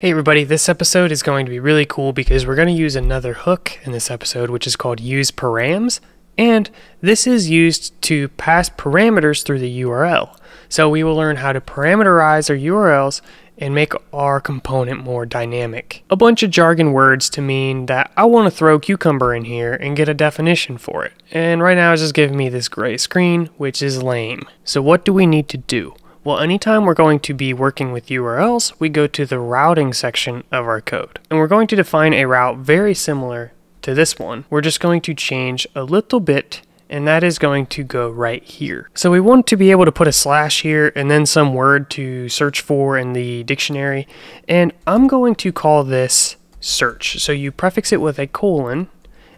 Hey everybody, this episode is going to be really cool because we're going to use another hook in this episode, which is called use params, and this is used to pass parameters through the URL. So we will learn how to parameterize our URLs and make our component more dynamic. A bunch of jargon words to mean that I want to throw cucumber in here and get a definition for it. And right now it's just giving me this gray screen, which is lame. So what do we need to do? Well, anytime we're going to be working with URLs, we go to the routing section of our code. And we're going to define a route very similar to this one. We're just going to change a little bit and that is going to go right here. So we want to be able to put a slash here and then some word to search for in the dictionary. And I'm going to call this search. So you prefix it with a colon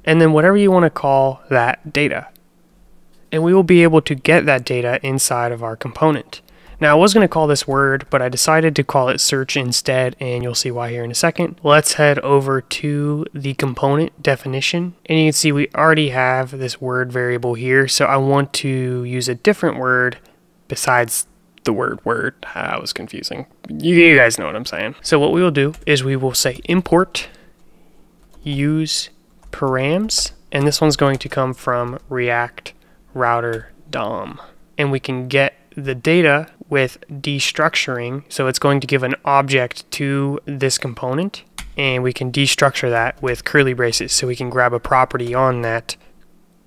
and then whatever you want to call that data. And we will be able to get that data inside of our component. Now I was going to call this word, but I decided to call it search instead, and you'll see why here in a second. Let's head over to the component definition, and you can see we already have this word variable here, so I want to use a different word besides the word word. That ah, was confusing. You, you guys know what I'm saying. So what we will do is we will say import use params, and this one's going to come from React router DOM. And we can get the data with destructuring. So it's going to give an object to this component and we can destructure that with curly braces. So we can grab a property on that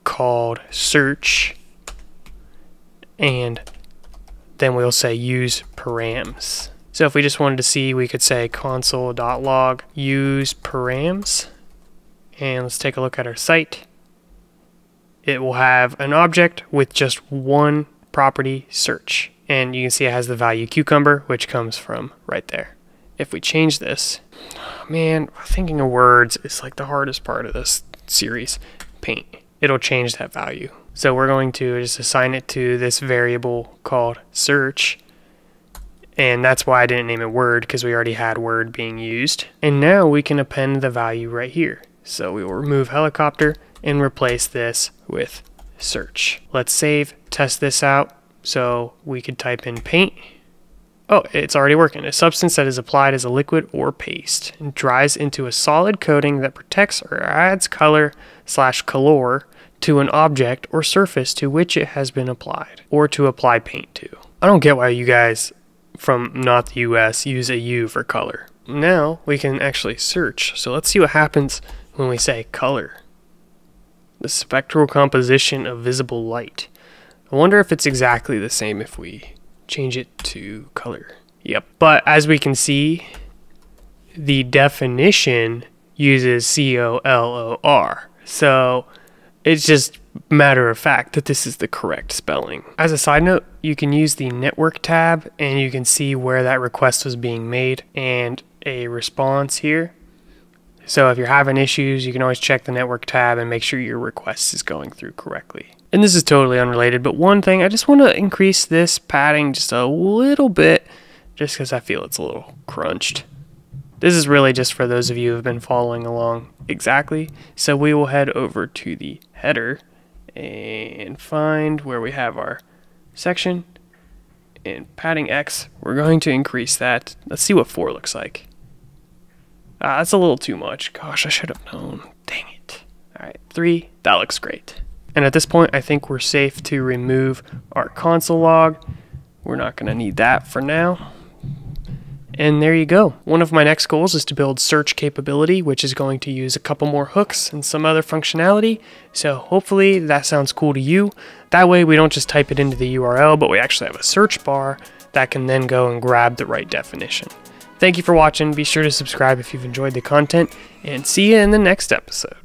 called search and then we'll say use params. So if we just wanted to see, we could say console.log use params. And let's take a look at our site. It will have an object with just one property search. And you can see it has the value cucumber, which comes from right there. If we change this, oh, man, thinking of words is like the hardest part of this series. Paint. It'll change that value. So we're going to just assign it to this variable called search. And that's why I didn't name it word because we already had word being used. And now we can append the value right here. So we will remove helicopter and replace this with search. Let's save, test this out. So we could type in paint. Oh, it's already working. A substance that is applied as a liquid or paste and dries into a solid coating that protects or adds color slash color to an object or surface to which it has been applied or to apply paint to. I don't get why you guys from not the US use a U for color. Now we can actually search. So let's see what happens when we say color the spectral composition of visible light. I wonder if it's exactly the same if we change it to color. Yep, but as we can see, the definition uses C-O-L-O-R. So it's just matter of fact that this is the correct spelling. As a side note, you can use the network tab and you can see where that request was being made and a response here. So if you're having issues, you can always check the network tab and make sure your request is going through correctly. And this is totally unrelated, but one thing, I just want to increase this padding just a little bit, just because I feel it's a little crunched. This is really just for those of you who have been following along exactly. So we will head over to the header and find where we have our section. And padding X, we're going to increase that. Let's see what 4 looks like. Ah, that's a little too much. Gosh, I should have known. Dang it. All right, three. That looks great. And at this point, I think we're safe to remove our console log. We're not going to need that for now. And there you go. One of my next goals is to build search capability, which is going to use a couple more hooks and some other functionality. So hopefully that sounds cool to you. That way we don't just type it into the URL, but we actually have a search bar that can then go and grab the right definition. Thank you for watching. Be sure to subscribe if you've enjoyed the content, and see you in the next episode.